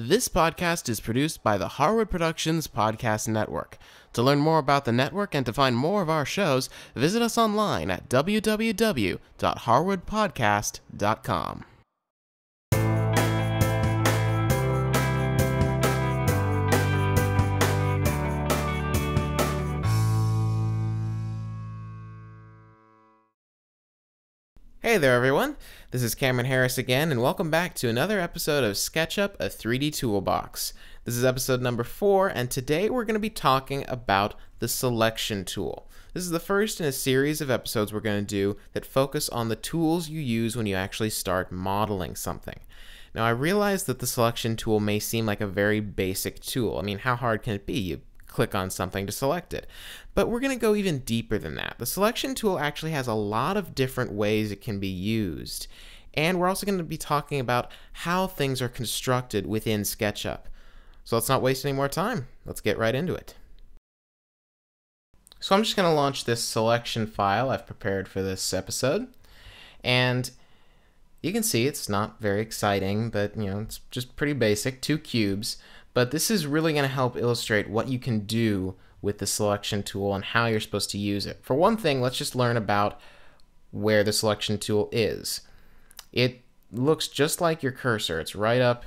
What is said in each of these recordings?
This podcast is produced by the Harwood Productions Podcast Network. To learn more about the network and to find more of our shows, visit us online at www.harwoodpodcast.com. Hey there, everyone. This is Cameron Harris again, and welcome back to another episode of SketchUp, a 3D Toolbox. This is episode number four, and today we're going to be talking about the selection tool. This is the first in a series of episodes we're going to do that focus on the tools you use when you actually start modeling something. Now, I realize that the selection tool may seem like a very basic tool. I mean, how hard can it be? You click on something to select it. But we're going to go even deeper than that. The selection tool actually has a lot of different ways it can be used. And we're also going to be talking about how things are constructed within SketchUp. So let's not waste any more time. Let's get right into it. So I'm just going to launch this selection file I've prepared for this episode. And you can see it's not very exciting, but you know, it's just pretty basic, two cubes. But this is really going to help illustrate what you can do with the selection tool and how you're supposed to use it. For one thing, let's just learn about where the selection tool is. It looks just like your cursor. It's right up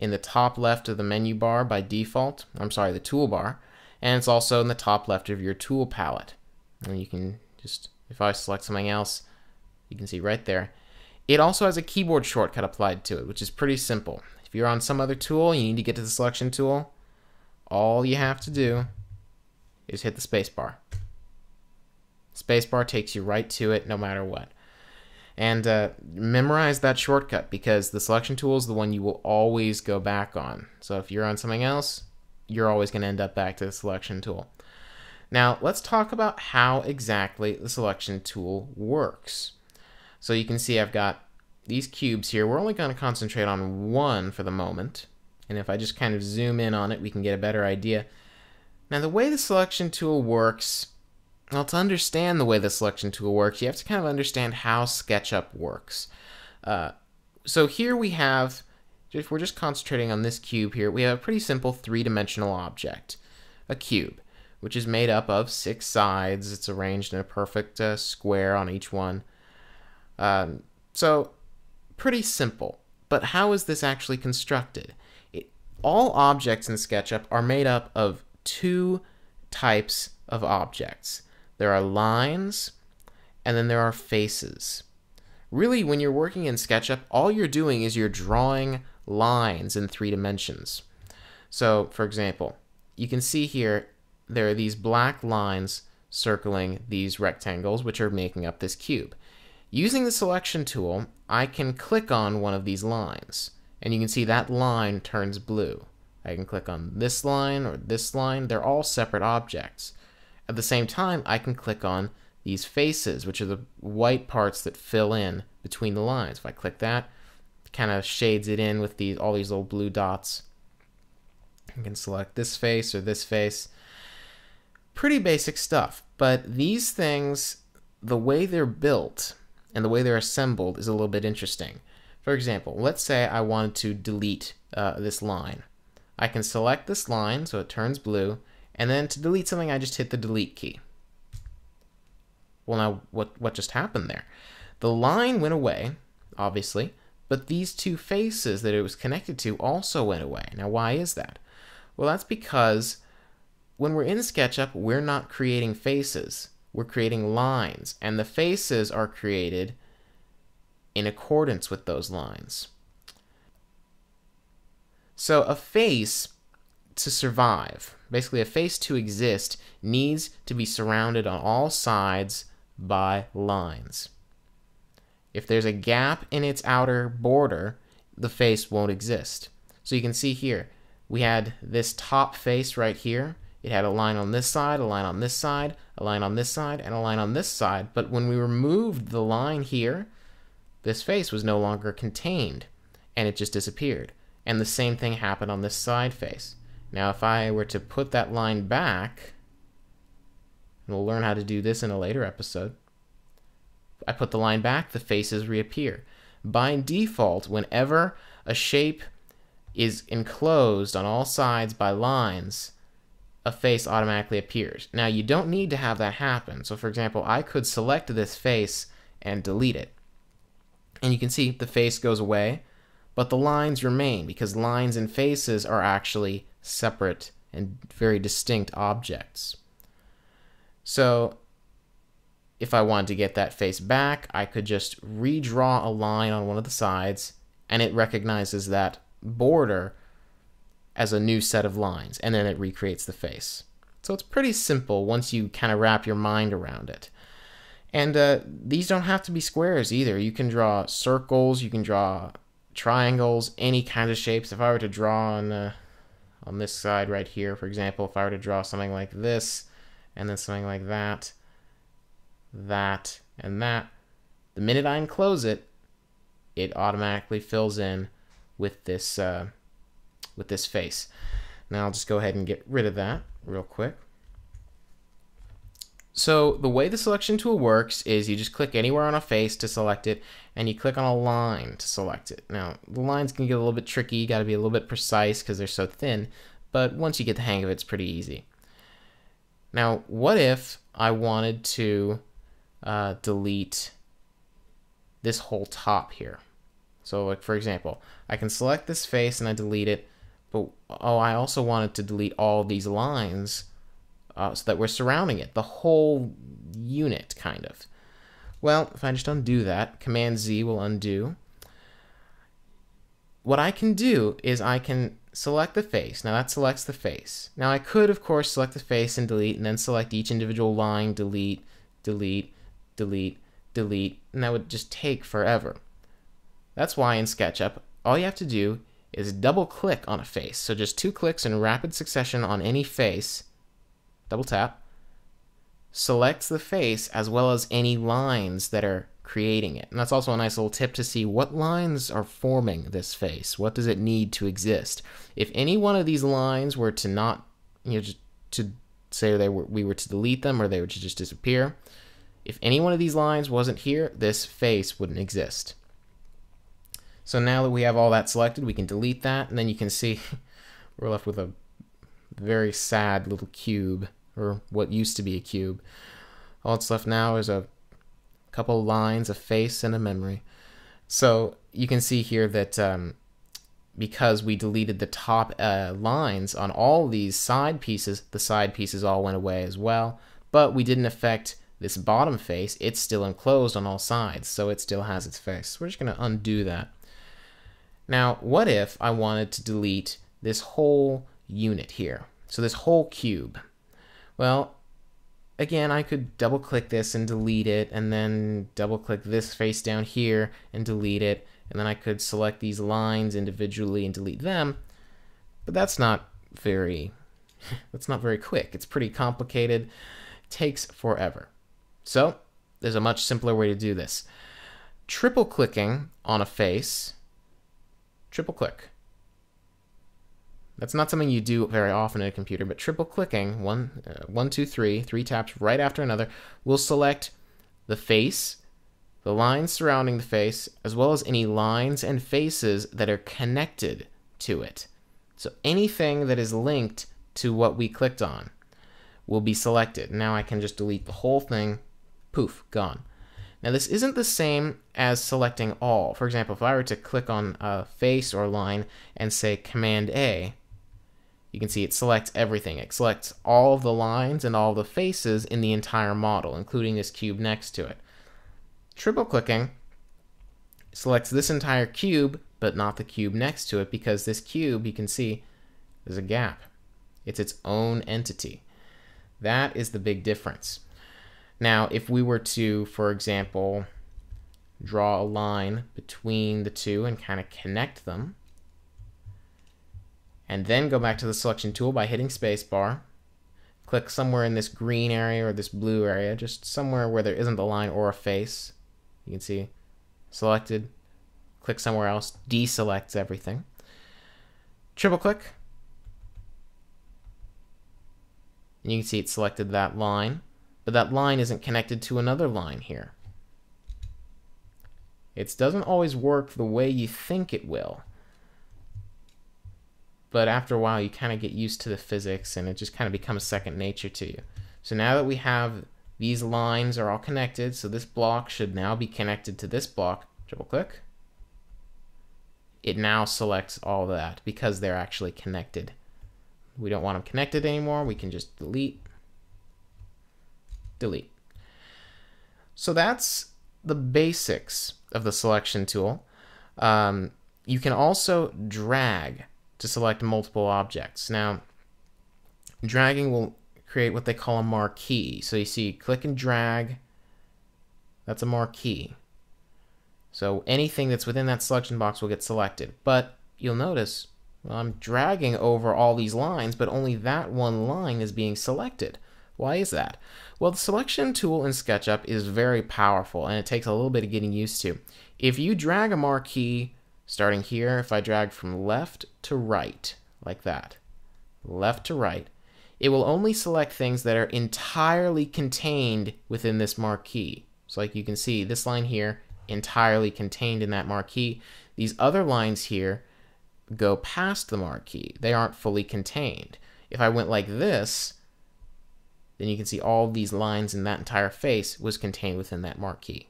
in the top left of the menu bar by default. I'm sorry, the toolbar. And it's also in the top left of your tool palette. And you can just, if I select something else, you can see right there. It also has a keyboard shortcut applied to it, which is pretty simple. If you're on some other tool, you need to get to the selection tool, all you have to do is hit the spacebar. Spacebar takes you right to it no matter what. And uh, memorize that shortcut because the selection tool is the one you will always go back on. So if you're on something else, you're always going to end up back to the selection tool. Now, let's talk about how exactly the selection tool works. So you can see I've got these cubes here. We're only going to concentrate on one for the moment. And if I just kind of zoom in on it, we can get a better idea. Now, the way the selection tool works, well, to understand the way the selection tool works, you have to kind of understand how SketchUp works. Uh, so here we have, if we're just concentrating on this cube here, we have a pretty simple three-dimensional object, a cube, which is made up of six sides. It's arranged in a perfect uh, square on each one. Um, so, pretty simple. But how is this actually constructed? It, all objects in SketchUp are made up of two types of objects there are lines, and then there are faces. Really, when you're working in SketchUp, all you're doing is you're drawing lines in three dimensions. So, for example, you can see here there are these black lines circling these rectangles, which are making up this cube. Using the selection tool, I can click on one of these lines, and you can see that line turns blue. I can click on this line or this line. They're all separate objects. At the same time, I can click on these faces, which are the white parts that fill in between the lines. If I click that, it kind of shades it in with these all these little blue dots. I can select this face or this face. Pretty basic stuff, but these things, the way they're built and the way they're assembled is a little bit interesting. For example, let's say I wanted to delete uh, this line. I can select this line so it turns blue, and then to delete something, I just hit the delete key. Well, now, what, what just happened there? The line went away, obviously, but these two faces that it was connected to also went away. Now, why is that? Well, that's because when we're in SketchUp, we're not creating faces. We're creating lines, and the faces are created in accordance with those lines. So a face to survive, basically a face to exist, needs to be surrounded on all sides by lines. If there's a gap in its outer border, the face won't exist. So you can see here, we had this top face right here. It had a line on this side, a line on this side, a line on this side, and a line on this side. But when we removed the line here, this face was no longer contained, and it just disappeared. And the same thing happened on this side face. Now if I were to put that line back, and we'll learn how to do this in a later episode, I put the line back, the faces reappear. By default, whenever a shape is enclosed on all sides by lines, a face automatically appears. Now, you don't need to have that happen. So, for example, I could select this face and delete it. And you can see the face goes away, but the lines remain because lines and faces are actually separate and very distinct objects. So, if I wanted to get that face back, I could just redraw a line on one of the sides and it recognizes that border as a new set of lines, and then it recreates the face. So it's pretty simple once you kind of wrap your mind around it. And uh, these don't have to be squares either. You can draw circles, you can draw triangles, any kind of shapes. If I were to draw on, uh, on this side right here, for example, if I were to draw something like this, and then something like that, that, and that, the minute I enclose it, it automatically fills in with this uh, with this face. Now I'll just go ahead and get rid of that real quick. So the way the selection tool works is you just click anywhere on a face to select it, and you click on a line to select it. Now the lines can get a little bit tricky. You got to be a little bit precise because they're so thin, but once you get the hang of it, it's pretty easy. Now, what if I wanted to uh, delete this whole top here? So like for example, I can select this face and I delete it, but oh, I also wanted to delete all these lines uh, so that we're surrounding it, the whole unit kind of. Well, if I just undo that, Command Z will undo. What I can do is I can select the face. Now that selects the face. Now I could, of course, select the face and delete, and then select each individual line, delete, delete, delete, delete, and that would just take forever. That's why in SketchUp, all you have to do is double click on a face. So just two clicks in rapid succession on any face, double tap, selects the face as well as any lines that are creating it. And that's also a nice little tip to see what lines are forming this face. What does it need to exist? If any one of these lines were to not, you know, to say they were, we were to delete them or they were to just disappear, if any one of these lines wasn't here, this face wouldn't exist. So now that we have all that selected, we can delete that, and then you can see we're left with a very sad little cube, or what used to be a cube. All that's left now is a couple lines, a face, and a memory. So you can see here that um, because we deleted the top uh, lines on all these side pieces, the side pieces all went away as well, but we didn't affect this bottom face. It's still enclosed on all sides, so it still has its face. We're just going to undo that. Now, what if I wanted to delete this whole unit here? So this whole cube. Well, again, I could double click this and delete it, and then double click this face down here and delete it, and then I could select these lines individually and delete them. But that's not very that's not very quick. It's pretty complicated. It takes forever. So, there's a much simpler way to do this. Triple clicking on a face triple click. That's not something you do very often in a computer, but triple clicking, one, uh, one, two, three, three taps right after another, will select the face, the lines surrounding the face, as well as any lines and faces that are connected to it. So anything that is linked to what we clicked on will be selected. Now I can just delete the whole thing, poof, gone. Now this isn't the same as selecting all. For example, if I were to click on a face or line and say Command A, you can see it selects everything. It selects all of the lines and all the faces in the entire model, including this cube next to it. Triple clicking selects this entire cube, but not the cube next to it, because this cube, you can see, there's a gap. It's its own entity. That is the big difference. Now, if we were to, for example, draw a line between the two and kind of connect them, and then go back to the selection tool by hitting spacebar, click somewhere in this green area or this blue area, just somewhere where there isn't a line or a face. You can see selected, click somewhere else, deselects everything. Triple click, and you can see it selected that line but that line isn't connected to another line here. It doesn't always work the way you think it will. but after a while you kind of get used to the physics and it just kind of becomes second nature to you. So now that we have these lines are all connected, so this block should now be connected to this block, double click. It now selects all that because they're actually connected. We don't want them connected anymore. We can just delete, delete. So that's the basics of the selection tool. Um, you can also drag to select multiple objects. Now, dragging will create what they call a marquee. So you see click and drag, that's a marquee. So anything that's within that selection box will get selected. But you'll notice well, I'm dragging over all these lines, but only that one line is being selected. Why is that? Well, the selection tool in SketchUp is very powerful and it takes a little bit of getting used to. If you drag a marquee starting here, if I drag from left to right, like that, left to right, it will only select things that are entirely contained within this marquee. So like you can see, this line here, entirely contained in that marquee. These other lines here go past the marquee. They aren't fully contained. If I went like this, then you can see all these lines in that entire face was contained within that marquee.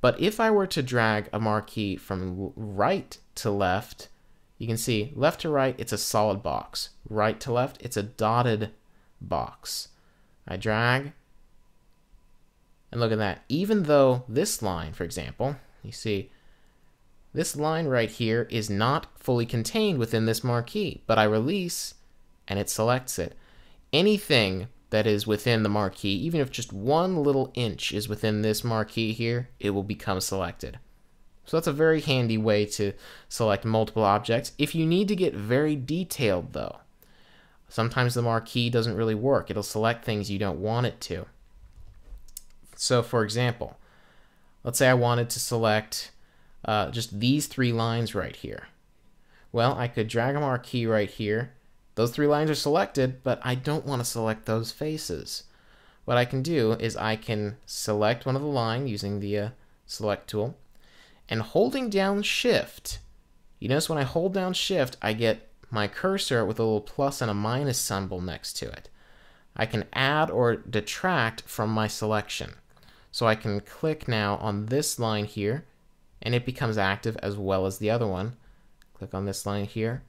But if I were to drag a marquee from right to left, you can see left to right, it's a solid box. Right to left, it's a dotted box. I drag, and look at that. Even though this line, for example, you see, this line right here is not fully contained within this marquee, but I release and it selects it. Anything that is within the marquee, even if just one little inch is within this marquee here, it will become selected. So that's a very handy way to select multiple objects. If you need to get very detailed though, sometimes the marquee doesn't really work. It'll select things you don't want it to. So for example, let's say I wanted to select uh, just these three lines right here. Well, I could drag a marquee right here those three lines are selected, but I don't want to select those faces. What I can do is I can select one of the line using the uh, select tool and holding down shift. You notice when I hold down shift, I get my cursor with a little plus and a minus symbol next to it. I can add or detract from my selection. So I can click now on this line here and it becomes active as well as the other one. Click on this line here.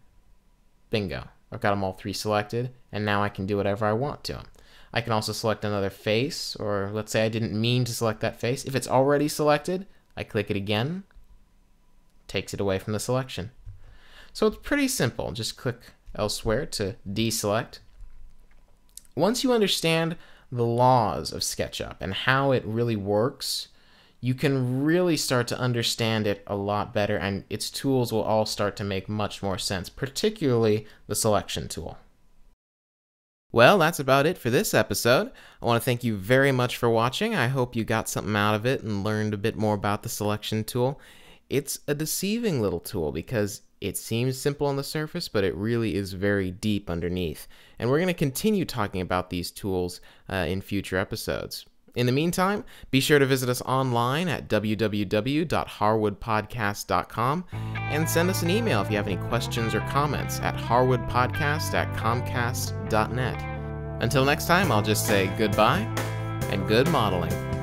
Bingo. I've got them all three selected, and now I can do whatever I want to them. I can also select another face, or let's say I didn't mean to select that face. If it's already selected, I click it again, takes it away from the selection. So it's pretty simple. Just click elsewhere to deselect. Once you understand the laws of SketchUp and how it really works, you can really start to understand it a lot better and its tools will all start to make much more sense, particularly the selection tool. Well, that's about it for this episode. I want to thank you very much for watching. I hope you got something out of it and learned a bit more about the selection tool. It's a deceiving little tool because it seems simple on the surface, but it really is very deep underneath. And we're going to continue talking about these tools uh, in future episodes. In the meantime, be sure to visit us online at www.harwoodpodcast.com and send us an email if you have any questions or comments at harwoodpodcast at comcast.net. Until next time, I'll just say goodbye and good modeling.